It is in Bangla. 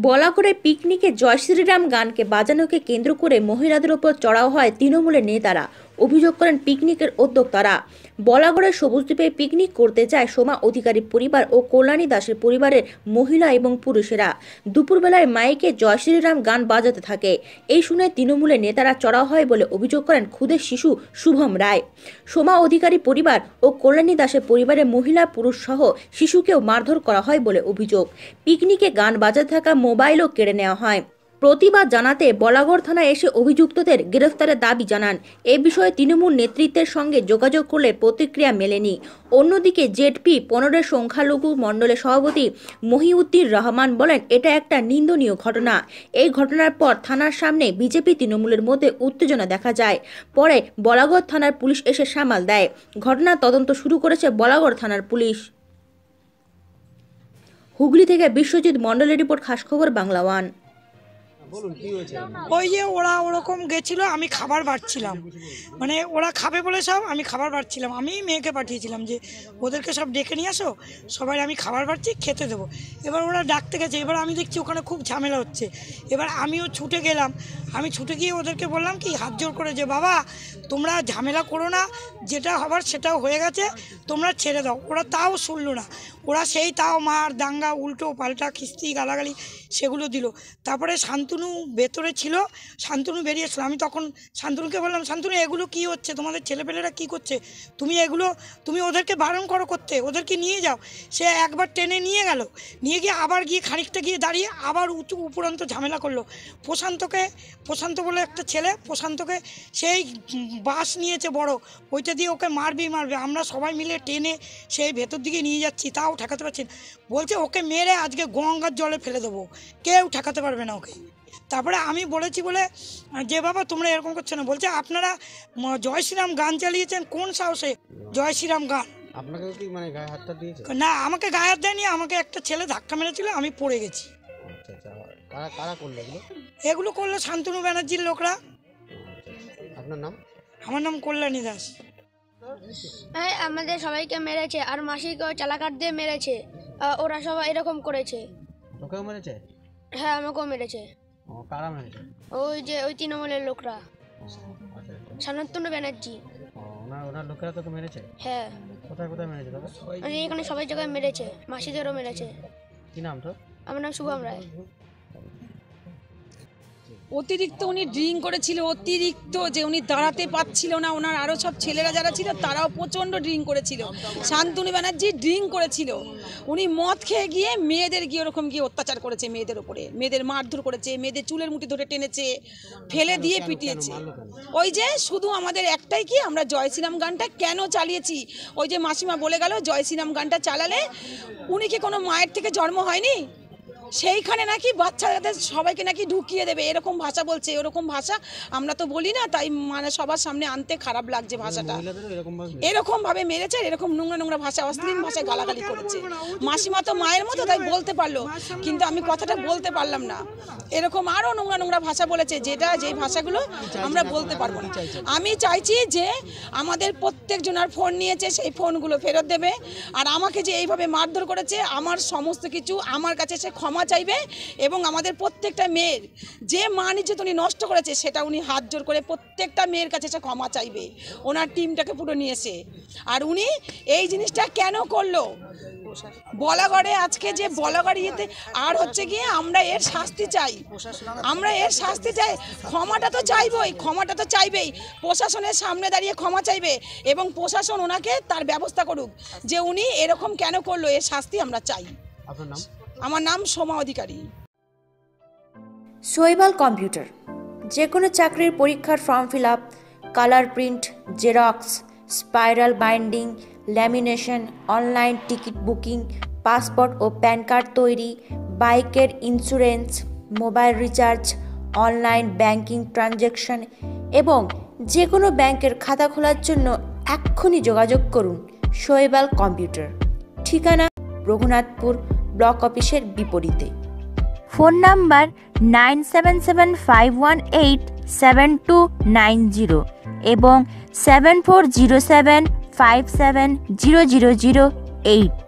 বলাগড়ে পিকনিকে জয় শ্রীরাম গানকে বাজানোকে কেন্দ্র করে মহিলাদের ওপর চড়াও হয় তৃণমূলের নেতারা। অভিযোগ করেন পিকনিকের উদ্যোক্তারা। বলাগড়ের সবুজদ্বীপে পিকনিক করতে যায় সোমা অধিকারী পরিবার ও কল্যাণী দাসের পরিবারের মহিলা এবং পুরুষেরা। দুপুরবেলায় মাইকে জয় শ্রীরাম গান বাজাতে থাকে। এই শুনে তৃণমূলের নেতারা চড়া হয় বলে অভিযোগ করেন খুদের শিশু শুভম রায়। সোমা অধিকারী পরিবার ও কল্যাণী দাসের পরিবারের মহিলা, পুরুষ সহ শিশুকেও মারধর করা হয় বলে অভিযোগ। পিকনিকে গান বাজাতে থাকা মোবাইলও কেড়ে নেওয়া হয়। প্রতিবাদ জানাতে বলাগড় থানায় এসে অভিযুক্তদের গ্রেফতারের দাবি জানান। এ বিষয়ে তৃণমূল নেতৃত্বের সঙ্গে যোগাযোগ করলে প্রতিক্রিয়া মেলেনি। অন্যদিকে জেডপি পনেরোর সংখ্যালঘু মণ্ডলের সভাপতি মহিউদ্দিন রহমান বলেন, এটা একটা নিন্দনীয় ঘটনা। এই ঘটনার পর থানার সামনে বিজেপি তৃণমূলের মধ্যে উত্তেজনা দেখা যায়। পরে বলাগড় থানার পুলিশ এসে সামাল দেয়। ঘটনার তদন্ত শুরু করেছে বলাগড় থানার পুলিশ। হুগলি থেকে বিশ্বজিৎ মণ্ডলের রিপোর্ট খাস খবর বাংলা ওয়ান। ওই যে ওরা ওরকম গেছিল, আমি খাবার বাড়ছিলাম। মানে ওরা খাবে বলে সব, আমি খাবার বাড়ছিলাম। আমি মেয়েকে পাঠিয়েছিলাম যে, ওদেরকে সব ডেকে নিয়ে আসো, সবাই আমি খাবার বাড়ছি, খেতে দেবো। এবার ওরা ডাকতে গেছে, এবার আমি দেখছি ওখানে খুব ঝামেলা হচ্ছে। এবার আমিও ছুটে গেলাম। আমি ছুটে গিয়ে ওদেরকে বললাম কি, হাত জোর করে যে, বাবা, তোমরা ঝামেলা করো না, যেটা হবার সেটাও হয়ে গেছে, তোমরা ছেড়ে দাও। ওরা তাও শুনলো না। ওরা সেই তাও মার, দাঙ্গা, উল্টো পাল্টা, খিস্তি, গালাগালি, সেগুলো দিল। তারপরে শান্তনু ভেতরে ছিল, শান্তনু বেরিয়েছিল। আমি তখন শান্তনুকে বললাম, শান্তনু, এগুলো কি হচ্ছে? তোমাদের ছেলেপেলেরা কি করছে? তুমি এগুলো, তুমি ওদেরকে বারণ করো করতে, ওদেরকে নিয়ে যাও। সে একবার টেনে নিয়ে গেল। নিয়ে গিয়ে আবার গিয়ে খানিকটা গিয়ে দাঁড়িয়ে আবার উঁচু উপরন্ত ঝামেলা করল। প্রশান্তকে, প্রশান্ত বলে একটা ছেলে, প্রশান্তকে সেই বাস নিয়েছে বড়। ওইটা দিয়ে ওকে মারবি, মারবে। আমরা সবাই মিলে টেনে সেই ভেতর দিকে নিয়ে যাচ্ছি, তাও ঠেকাতে পারছি। বলছে, ওকে মেরে আজকে গঙ্গার জলে ফেলে দেবো। কেউ ঠেকাতে পারবে না ওকে। তারপরে আমি বলেছি বলে যে বাবা তোমরা এরকম করছ না। বলছে আপনারা জয় শ্রীরাম গান চালিয়েছেন কোন সাহসে? জয় শ্রীরাম গান। আপনাকে কি মানে গায়ে হাতটা দিয়েছে? না আমাকে গায়ে হাত দেয়নি আমাকে একটা ছেলে ধাক্কা মেরেছিল আমি পড়ে গেছি। আচ্ছা আচ্ছা কারা কারা করল এগুলো? এগুলো করল শান্তনু ব্যানার্জির লোকরা। আপনার নাম? আমার নাম কল্যাণী দাস। হ্যাঁ আমাদের সবাইকে মেরেছে আর মাসিকেও চালাকাট দিয়ে মেরেছে। আহ, ওরা সবাই এরকম করেছে। মেরেছে? হ্যাঁ আমাকেও মেরেছে। ও কারা মেরেছে ওই যে ওই তৃণমূলের লোকরা। ও, আচ্ছা আচ্ছা। শান্তনু ব্যানার্জি। ওনার ওনার লোকেরা তোকে মেরেছে? হ্যাঁ। কোথায় কোথায় মেরেছে তোকে? এখানে সবাই জায়গায় মেরেছে মাসিদেরও মেরেছে। কি নাম তোর? আমার নাম শুভম রায়। অতিরিক্ত উনি ড্রিঙ্ক করেছিল, অতিরিক্ত যে উনি দাঁড়াতে পারছিল না, ওনার আরও সব ছেলেরা যারা ছিল তারাও প্রচণ্ড ড্রিঙ্ক করেছিল। শান্তনু ব্যানার্জি ড্রিঙ্ক করেছিল। উনি মদ খেয়ে গিয়ে মেয়েদের গিয়ে ওরকম গিয়ে অত্যাচার করেছে মেয়েদের ওপরে মেয়েদের মারধর করেছে, মেয়েদের চুলের মুঠি ধরে টেনেছে, ফেলে দিয়ে পিটিয়েছে। ওই যে শুধু আমাদের একটাই কি, আমরা জয় শ্রীরাম গানটা কেন চালিয়েছি? ওই যে মাসিমা বলে গেল, জয় শ্রীরাম গানটা চালালে উনি কি কোনো মায়ের থেকে জন্ম হয়নি? সেইখানে নাকি বাচ্চাদের সবাইকে নাকি ঢুকিয়ে দেবে এরকম ভাষা বলছে এরকম ভাষা। আমরা তো বলি না তাই মানে সবার সামনে আনতে খারাপ লাগছে ভাষাটা। মহিলাদেরও এরকম ভাবে মেরেছে এরকম নোংরা নোংরা ভাষা অশ্লীল ভাষায় গালাগালি করেছে। মাসিমা তো মায়ের মতো তাই বলতে পারল। কিন্তু আমি কথাটা বলতে পারলাম না। এরকম আরও নোংরা নোংরা ভাষা বলেছে যেটা যেই ভাষাগুলো আমরা বলতে পারব না। আমি চাইছি যে আমাদের প্রত্যেকজনার ফোন নিয়েছে সেই ফোনগুলো ফেরত দেবে। আর আমাকে যে এইভাবে মারধর করেছে আমার সমস্ত কিছু আমার কাছে সে ক্ষমা চাইবে এবং আমাদের প্রত্যেকটা মেয়ের যে মা নির্যাতন উনি নষ্ট করেছে, সেটা উনি হাত জোর করে প্রত্যেকটা মেয়ের কাছে সে ক্ষমা চাইবে। ওনার টিমটাকে পুরো নিয়েছে আর উনি এই জিনিসটা কেন করল? বলাগড়ে আজকে যে বলাগড় ইয়েতে, আর হচ্ছে গিয়ে আমরা এর শাস্তি চাই। আমরা এর শাস্তি চাই। ক্ষমাটা তো চাইবই, ক্ষমাটা তো চাইবেই। প্রশাসনের সামনে দাঁড়িয়ে ক্ষমা চাইবে এবং প্রশাসন ওনাকে তার ব্যবস্থা করুক যে উনি এরকম কেন করল, এর শাস্তি আমরা চাই। আপনার নাম? আমার নাম সোমা অধিকারী। সোয়েবাল কম্পিউটার যে কোনো চাকরির পরীক্ষার form fill up, colour print, xerox, spiral binding, lamination, online ticket booking, passport ও প্যান কার্ড তৈরি, বাইকের insurance, mobile recharge, online banking transaction এবং যে কোনো ব্যাংকের খাতা খোলার জন্য এক্ষুনি যোগাযোগ করুন শৈবাল কম্পিউটার। ঠিকানা রঘুনাথপুর ব্লক অফিসের বিপরীতে। Phone number nine seven seven five one eight seven two nine zero এবং seven four zero seven five seven zero zero zero eight.